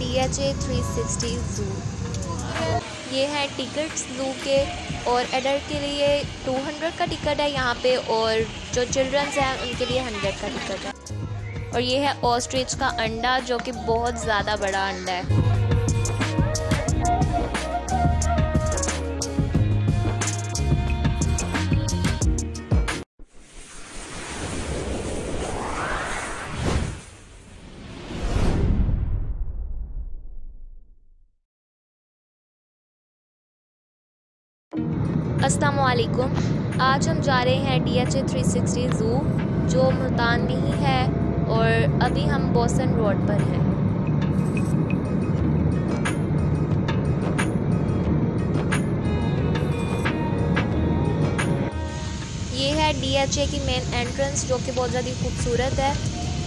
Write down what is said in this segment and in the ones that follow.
D H A three sixty zoo. ये है ticket zoo के और एडल्ट के लिए 200 का टिकट है यहाँ पे और जो चिल्ड्रंस हैं, उनके लिए 100 का टिकट है। और ये है ऑस्ट्रिच का अंडा, जो कि बहुत ज़्यादा बड़ा अंडा है। असलकुम आज हम जा रहे हैं D H A three sixty zoo जो मुल्तान में ही है और अभी हम बोसन रोड पर हैं। ये है डी एच ए की मेन एंट्रेंस जो कि बहुत ज़्यादा खूबसूरत है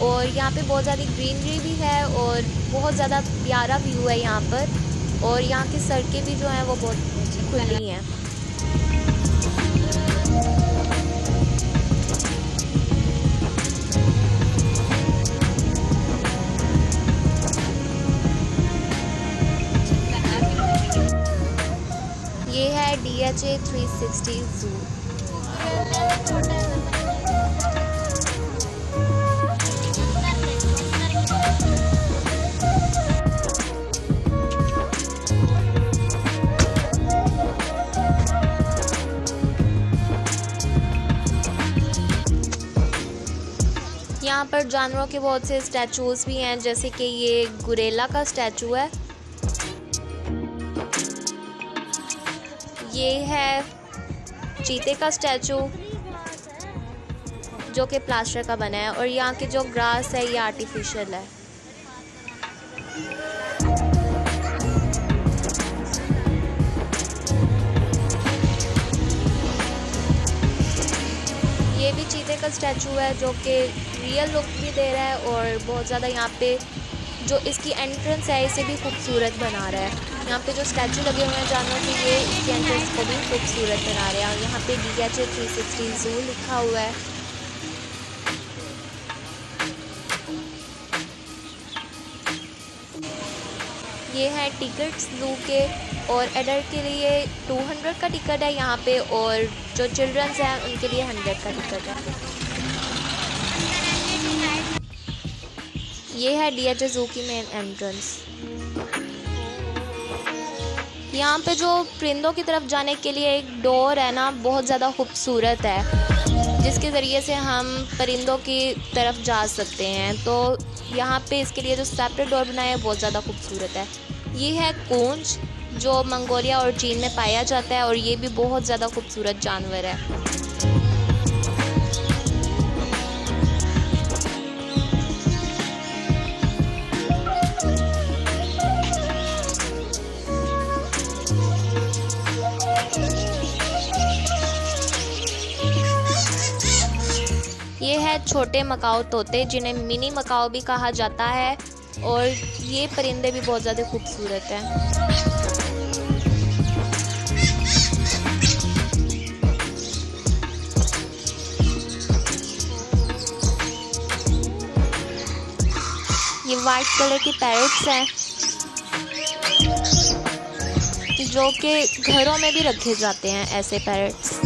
और यहाँ पे बहुत ज़्यादा ग्रीनरी भी है और बहुत ज़्यादा प्यारा व्यू है यहाँ पर और यहाँ की सड़कें भी जो हैं वो बहुत खुली हैं। थ्री सिक्सटी ज़ू यहाँ पर जानवरों के बहुत से स्टैचूज़ भी हैं, जैसे कि ये गुरेला का स्टैचू है। ये है चीते का स्टैचू, जो कि प्लास्टर का बना है, और यहाँ के जो ग्रास है, ये आर्टिफिशियल है। ये भी चीते का स्टैचू है, जो कि रियल लुक भी दे रहा है, और बहुत ज़्यादा यहाँ पे जो इसकी एंट्रेंस है, इसे भी खूबसूरत बना रहा है। यहाँ पे जो स्टैचू लगे हुए हैं जानवर के, ये इसकी एंट्रेंस को भी खूबसूरत बना रहे हैं। और यहाँ पे D H A three sixty zoo लिखा हुआ है। ये है टिकट्स जू के और एडल्ट के लिए 200 का टिकट है यहाँ पे और जो चिल्ड्रंस हैं, उनके लिए 100 का टिकट है। ये है डी एच ए जू की मेन एंट्रेंस यहाँ पे जो परिंदों की तरफ़ जाने के लिए एक डोर है ना, बहुत ज़्यादा खूबसूरत है, जिसके ज़रिए से हम परिंदों की तरफ़ जा सकते हैं। तो यहाँ पे इसके लिए जो सेपरेट डोर बनाया है, बहुत ज़्यादा खूबसूरत है। ये है कूंज, जो मंगोलिया और चीन में पाया जाता है और ये भी बहुत ज़्यादा खूबसूरत जानवर है। छोटे मकाओ तोते, जिन्हें मिनी मकाओ भी कहा जाता है, और ये परिंदे भी बहुत ज़्यादा खूबसूरत हैं। ये वाइट कलर की पैरट्स हैं, जो कि घरों में भी रखे जाते हैं ऐसे पैरट्स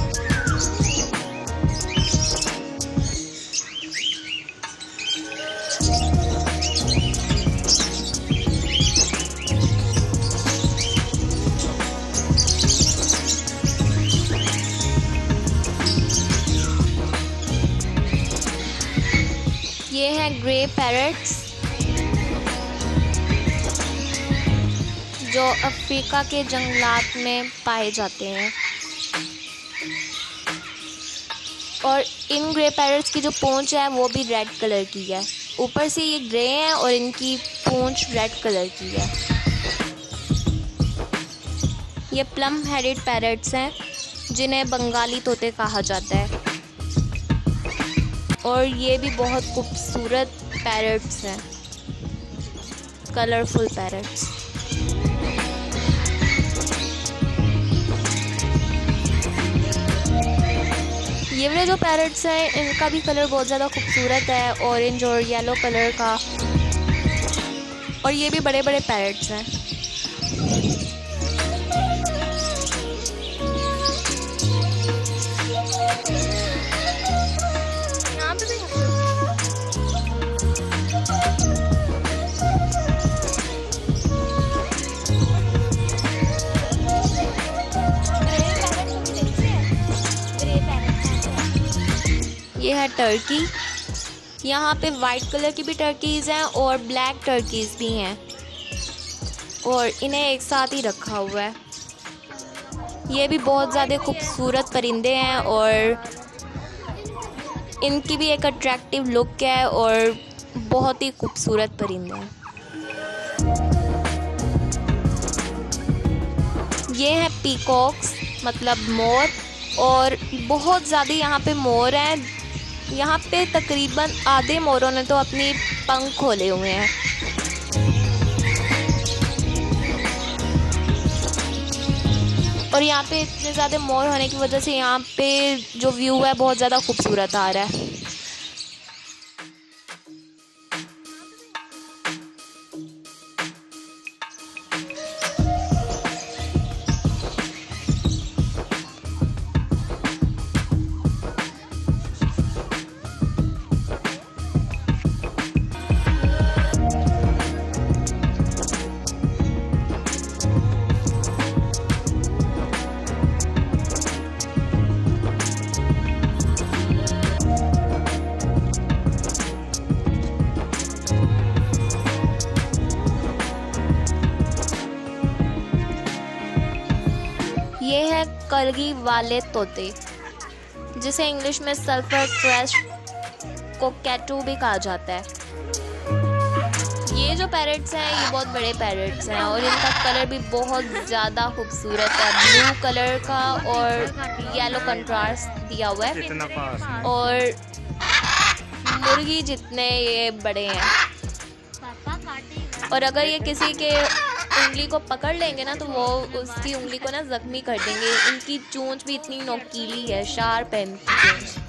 ये है ग्रे पैरट्स जो अफ्रीका के जंगलात में पाए जाते हैं। और इन ग्रे पैरट्स की जो पूंछ है, वो भी रेड कलर की है। ऊपर से ये ग्रे हैं और इनकी पूंछ रेड कलर की है। ये प्लम हेडेड पैरट्स हैं, जिन्हें बंगाली तोते कहा जाता है। और ये भी बहुत खूबसूरत पैरट्स हैं। कलरफुल पैरट्स ये वाले जो पैरट्स हैं, इनका भी कलर बहुत ज़्यादा खूबसूरत है ऑरेंज और येलो कलर का। और ये भी बड़े बड़े पैरट्स हैं। टर्की यहाँ पे वाइट कलर की भी टर्कीज़ हैं और ब्लैक टर्कीज़ भी हैं। और इन्हें एक साथ ही रखा हुआ है। ये भी बहुत ज़्यादा खूबसूरत परिंदे हैं और इनकी भी एक अट्रैक्टिव लुक है और बहुत ही खूबसूरत परिंदे हैं। ये हैं पीकॉक्स मतलब मोर और बहुत ज़्यादा यहाँ पे मोर हैं। यहाँ पे तकरीबन आधे मोरों ने तो अपनी पंख खोले हुए हैं। और यहाँ पे इतने ज़्यादा मोर होने की वजह से यहाँ पे जो व्यू है बहुत ज़्यादा खूबसूरत आ रहा है। वाले तोते जिसे इंग्लिश में सल्फ़र क्रैश कोकैटू भी कहा जाता है। ये जो पैरट्स हैं ये बहुत बड़े पैरट्स हैं और इनका कलर भी बहुत ज़्यादा खूबसूरत है। ब्लू कलर का और येलो कंट्रास्ट दिया हुआ है। और मुर्गी जितने ये बड़े हैं। और अगर ये किसी के उंगली को पकड़ लेंगे ना तो वो उसकी उंगली को ना जख्मी कर देंगे। उनकी चोंच भी इतनी नोकीली है, शार्प है इनकी चोंच।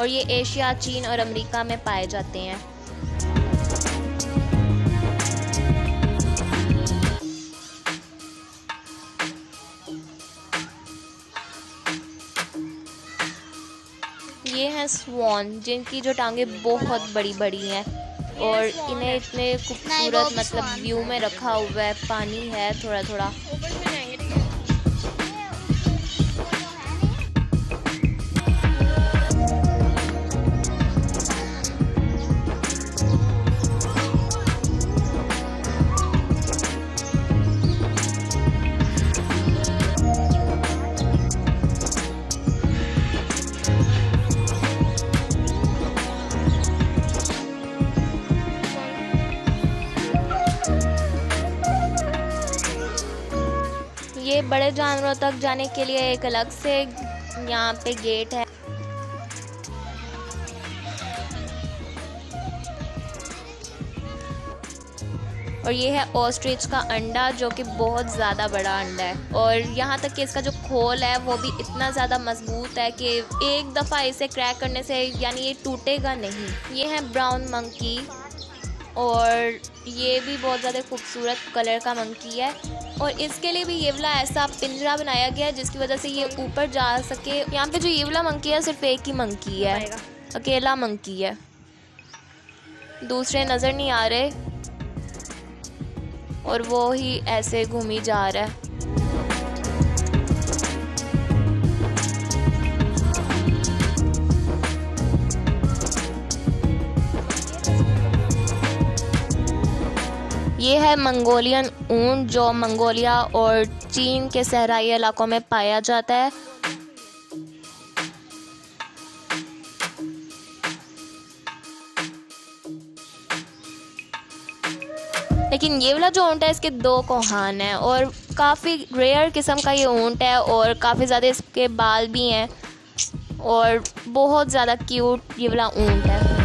और ये एशिया चीन और अमेरिका में पाए जाते हैं। ये हैं स्वॉन जिनकी जो टांगे बहुत बड़ी बड़ी हैं और इन्हें इतने खूबसूरत मतलब व्यू में रखा हुआ है। पानी है थोड़ा थोड़ा ये बड़े जानवरों तक जाने के लिए एक अलग से यहाँ पे गेट है। और ये है ऑस्ट्रिच का अंडा, जो कि बहुत ज़्यादा बड़ा अंडा है। और यहाँ तक कि इसका जो खोल है, वो भी इतना ज़्यादा मज़बूत है कि एक दफ़ा इसे क्रैक करने से यानी ये टूटेगा नहीं। ये है ब्राउन मंकी और ये भी बहुत ज़्यादा खूबसूरत कलर का मंकी है। और इसके लिए भी ये वाला ऐसा पिंजरा बनाया गया है जिसकी वजह से ये ऊपर जा सके। यहाँ पे जो ये वाला मंकी है सिर्फ़ एक ही मंकी है। अकेला मंकी है। दूसरे नज़र नहीं आ रहे। और वो ही ऐसे घूमी जा रहा है। ये है मंगोलियन ऊन, जो मंगोलिया और चीन के सहराई इलाकों में पाया जाता है। लेकिन ये वाला जो ऊँट है, इसके दो कोहान हैं और काफ़ी रेयर किस्म का ये ऊँट है और काफ़ी ज़्यादा इसके बाल भी हैं और बहुत ज़्यादा क्यूट ये वाला ऊँट है।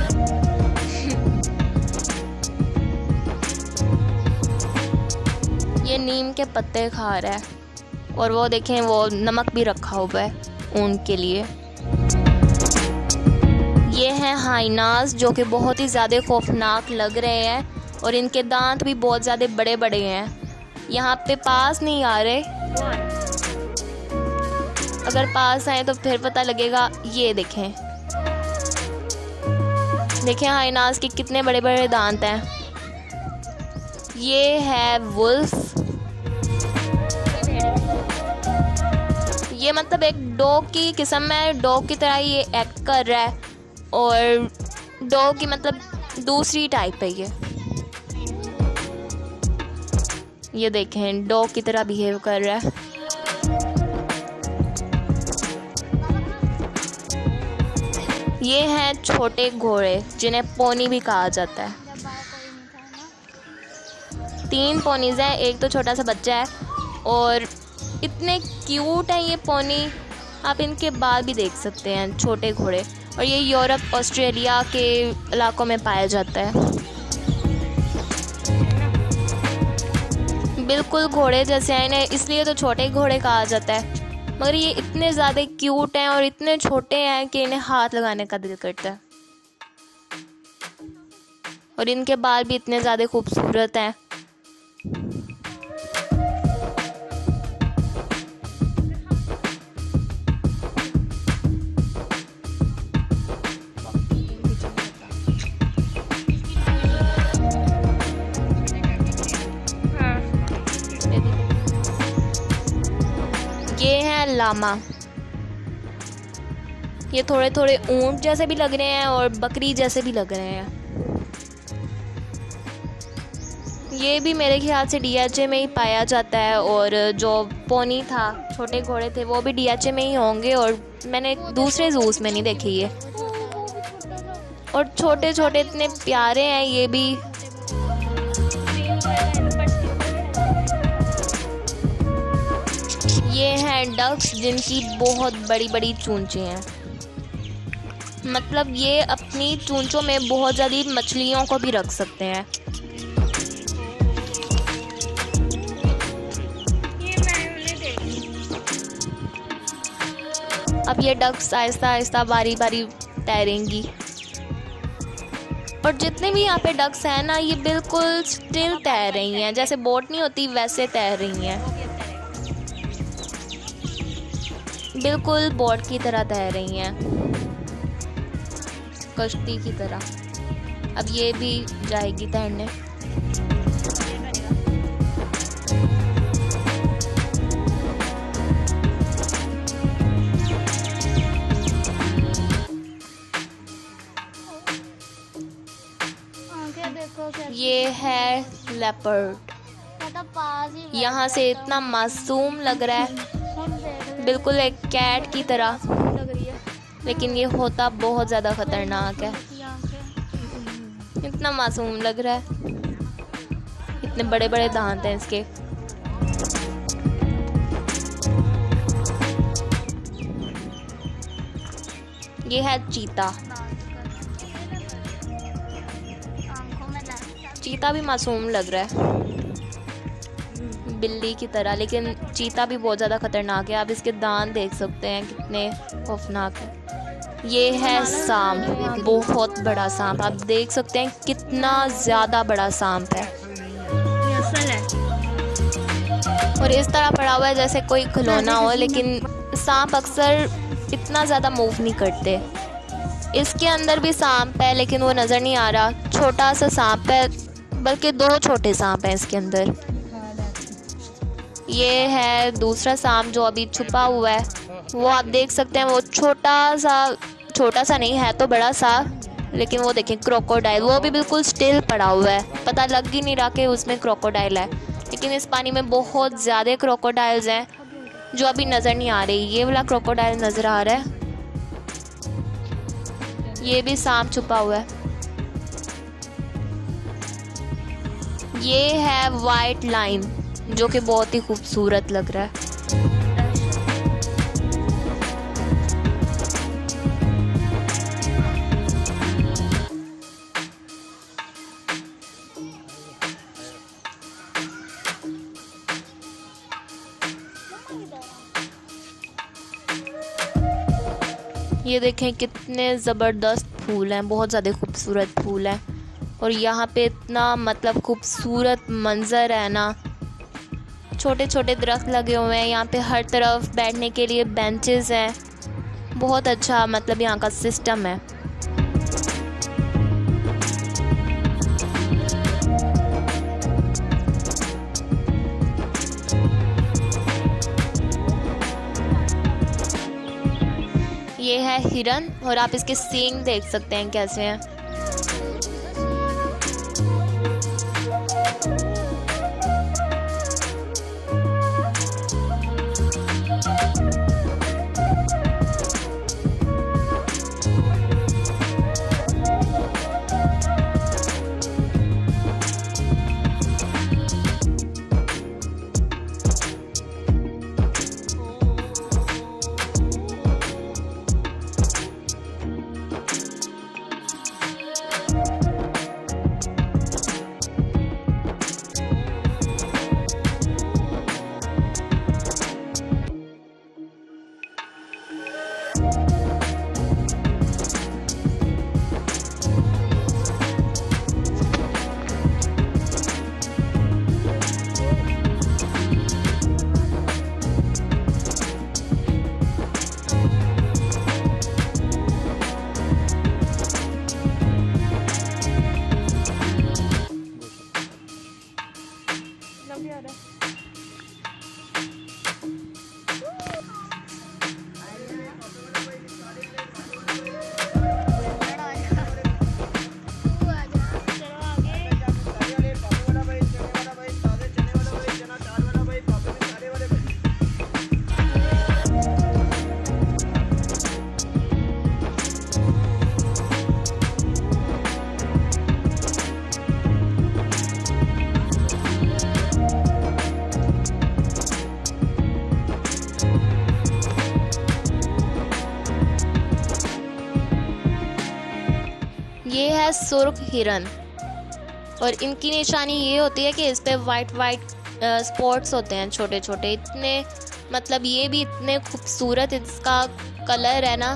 नीम के पत्ते खा रहा है। और वो देखें, वो नमक भी रखा हुआ है ऊन के लिए। ये हैं हाइनास जो कि बहुत ही ज़्यादा खौफनाक लग रहे हैं और इनके दांत भी बहुत ज़्यादा बड़े बड़े हैं। यहाँ पे पास नहीं आ रहे। अगर पास आए तो फिर पता लगेगा, ये देखें। देखें हाइनास के कितने बड़े बड़े दांत हैं। ये है वुल्फ। ये मतलब एक डॉग की किस्म है, डॉग की तरह ये एक्ट कर रहा है और डॉग की मतलब दूसरी टाइप है ये। ये देखें, डॉग की तरह बिहेव कर रहा है। ये हैं छोटे घोड़े, जिन्हें पोनी भी कहा जाता है। तीन पोनीज हैं, एक तो छोटा सा बच्चा है और इतने क्यूट हैं ये पोनी आप इनके बाल भी देख सकते हैं, छोटे घोड़े। और ये यूरोप, ऑस्ट्रेलिया के इलाकों में पाया जाता है। बिल्कुल घोड़े जैसे हैं, इन्हें इसलिए तो छोटे घोड़े कहा जाता है। मगर ये इतने ज़्यादा क्यूट हैं और इतने छोटे हैं कि इन्हें हाथ लगाने का दिल करता है। और इनके बाल भी इतने ज़्यादा खूबसूरत हैं। लामा। ये थोड़े थोड़े ऊँट जैसे भी लग रहे हैं और बकरी जैसे भी लग रहे हैं। ये भी मेरे ख्याल से डीएचए में ही पाया जाता है और जो पोनी था, छोटे घोड़े थे, वो भी डीएचए में ही होंगे और मैंने दूसरे जूस में नहीं देखे ये। और छोटे छोटे इतने प्यारे हैं, ये भी ये हैं डक्स जिनकी बहुत बड़ी बड़ी चूंचे हैं। मतलब ये अपनी चूंचों में बहुत ज़्यादा मछलियों को भी रख सकते हैं। अब ये डक्स आहिस्ता आहिस्ता बारी बारी तैरेंगी। और जितने भी यहाँ पे डक्स हैं ना ये बिल्कुल स्टिल तैर रही हैं। जैसे बोट नहीं होती वैसे तैर रही हैं। बिल्कुल बोट की तरह तैर रही हैं। कश्ती की तरह। अब ये भी जाएगी तैरने। ये है लेपर्ड यहाँ से इतना मासूम लग रहा है। बिल्कुल एक कैट की तरह लग रही है। लेकिन ये होता बहुत ज़्यादा ख़तरनाक है। इतना मासूम लग रहा है। इतने बड़े बड़े दांत हैं इसके। ये है चीता। चीता भी मासूम लग रहा है। बिल्ली की तरह, लेकिन चीता भी बहुत ज़्यादा ख़तरनाक है। आप इसके दांत देख सकते हैं, कितने खौफनाक है। ये है सांप, बहुत बड़ा सांप। आप देख सकते हैं कितना ज़्यादा बड़ा सांप है। और इस तरह पड़ा हुआ है जैसे कोई खिलौना हो, लेकिन सांप अक्सर इतना ज़्यादा मूव नहीं करते। इसके अंदर भी सांप है, लेकिन वो नज़र नहीं आ रहा। छोटा सा सांप है, बल्कि दो छोटे सांप हैं इसके अंदर। ये है दूसरा सांप जो अभी छुपा हुआ है। वो आप देख सकते हैं, वो छोटा सा छोटा सा नहीं है तो बड़ा सा, लेकिन वो देखें क्रोकोडाइल वो भी बिल्कुल स्टिल पड़ा हुआ है। पता लग ही नहीं रहा कि उसमें क्रोकोडाइल है। लेकिन इस पानी में बहुत ज़्यादा क्रोकोडाइल्स हैं, जो अभी नज़र नहीं आ रही। ये वाला क्रोकोडाइल नज़र आ रहा है। ये भी सांप छुपा हुआ है। ये है वाइट लाइन जो कि बहुत ही खूबसूरत लग रहा है। ये देखें कितने ज़बरदस्त फूल हैं, बहुत ज़्यादा खूबसूरत फूल हैं। और यहाँ पे इतना मतलब खूबसूरत मंज़र है ना छोटे छोटे दरख्त लगे हुए हैं। यहाँ पे हर तरफ़ बैठने के लिए बेंचेस हैं। बहुत अच्छा मतलब यहाँ का सिस्टम है। ये है हिरन और आप इसके सींग देख सकते हैं कैसे हैं। सुर्ख हिरन। और इनकी निशानी ये होती है कि इस पर वाइट वाइट स्पॉट्स होते हैं छोटे छोटे इतने मतलब ये भी इतने खूबसूरत, इसका कलर है ना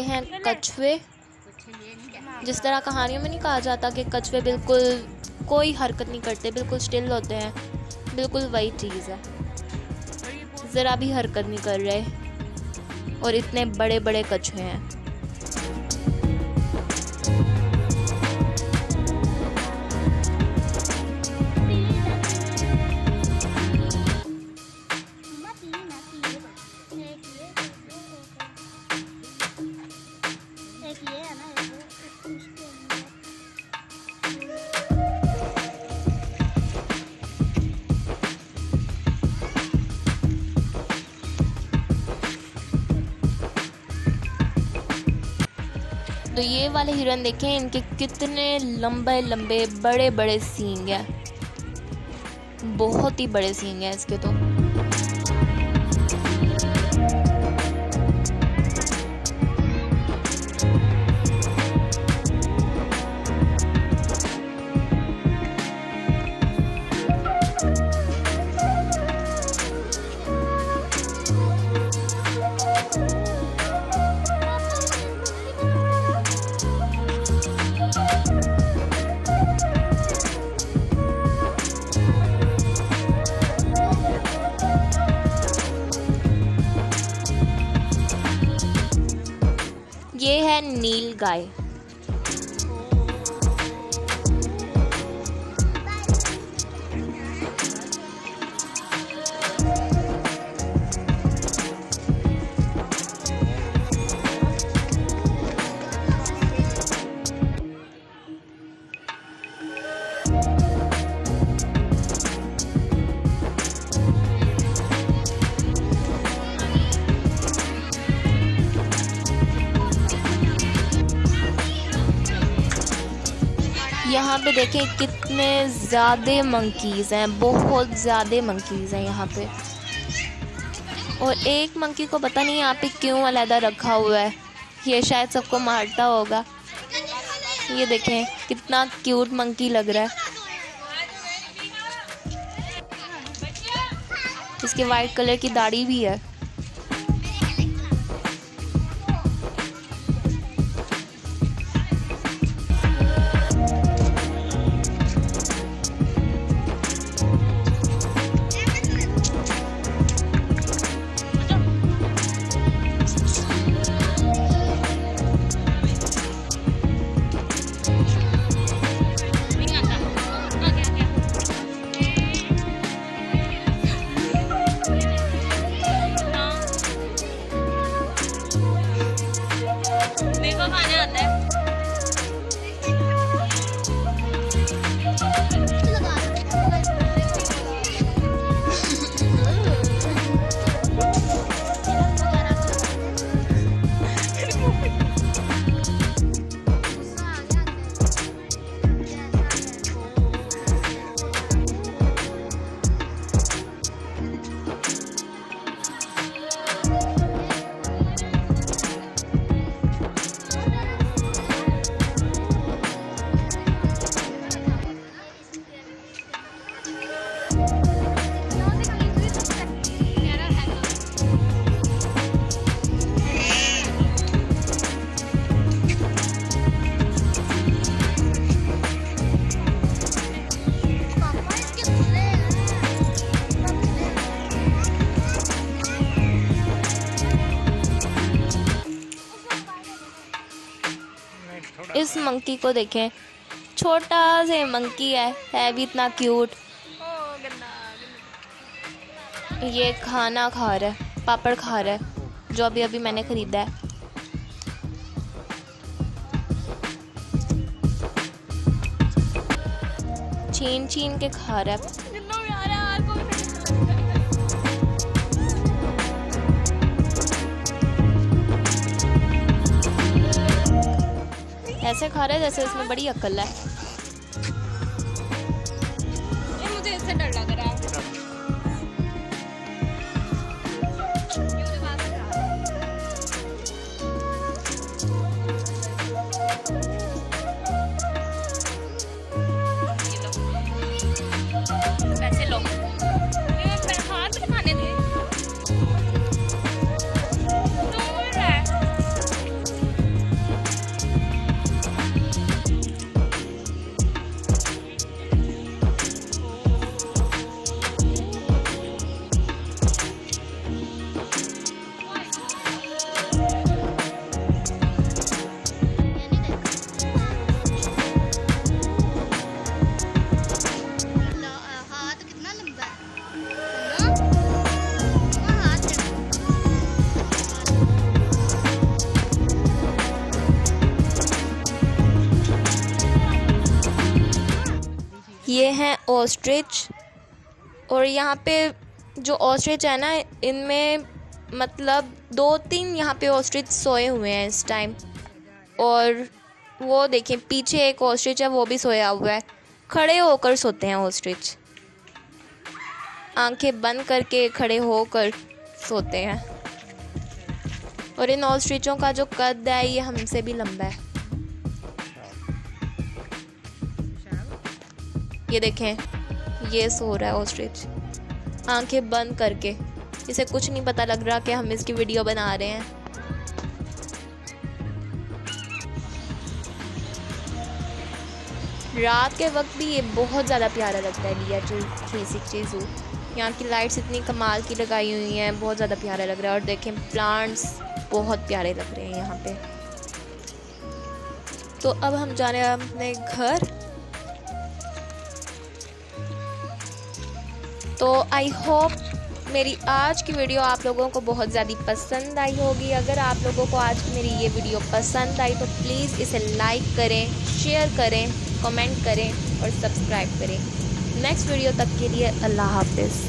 ये हैं कछुए। जिस तरह कहानियों में नहीं कहा जाता कि कछुए बिल्कुल कोई हरकत नहीं करते, बिल्कुल स्टिल होते हैं, बिल्कुल वही चीज़ है। ज़रा भी हरकत नहीं कर रहे और इतने बड़े बड़े कछुए हैं। तो ये वाले हिरन देखें, इनके कितने लंबे लंबे, बड़े बड़े सींग हैं। बहुत ही बड़े सींग हैं इसके तो। नील गाय। देखें कितने ज़्यादा मंकीज़ हैं, बहुत ज़्यादा मंकीज़ हैं यहाँ पे। और एक मंकी को पता नहीं यहाँ पे क्यों अलहदा रखा हुआ है, ये शायद सबको मारता होगा। ये देखें कितना क्यूट मंकी लग रहा है। इसके वाइट कलर की दाढ़ी भी है। मंकी को देखें। छोटा से मंकी है है भी इतना क्यूट ये खाना खा रहा है, पापड़ खा रहा है, जो अभी अभी मैंने ख़रीदा है। छीन छीन के खा रहा है। ऐसे खा रहे जैसे इसमें बड़ी अक्ल है। मुझे इससे डर लग रहा है। ऑस्ट्रिच, और यहाँ पे जो ऑस्ट्रिच है ना, इनमें मतलब दो तीन यहाँ पे ऑस्ट्रिच सोए हुए हैं इस टाइम और वो देखें, पीछे एक ऑस्ट्रिच है, वो भी सोया हुआ है। खड़े होकर सोते हैं ऑस्ट्रिच। आँखें बंद करके खड़े होकर सोते हैं। और इन ऑस्ट्रिचों का जो कद है, ये हमसे भी लंबा है। ये देखें, ये सो रहा है ऑस्ट्रिच आँखें बंद करके। इसे कुछ नहीं पता लग रहा कि हम इसकी वीडियो बना रहे हैं। रात के वक्त भी ये बहुत ज़्यादा प्यारा लगता है, लिया जो थ्री चीज़ हो। यहाँ की लाइट्स इतनी कमाल की लगाई हुई हैं, बहुत ज़्यादा प्यारा लग रहा है। और देखें प्लांट्स बहुत प्यारे लग रहे हैं यहाँ पे। तो अब हम जा रहे हैं अपने घर। तो आई होप मेरी आज की वीडियो आप लोगों को बहुत ज़्यादा पसंद आई होगी। अगर आप लोगों को आज की मेरी ये वीडियो पसंद आई तो प्लीज़ इसे लाइक करें शेयर करें कमेंट करें और सब्सक्राइब करें। नेक्स्ट वीडियो तक के लिए अल्लाह हाफिज़।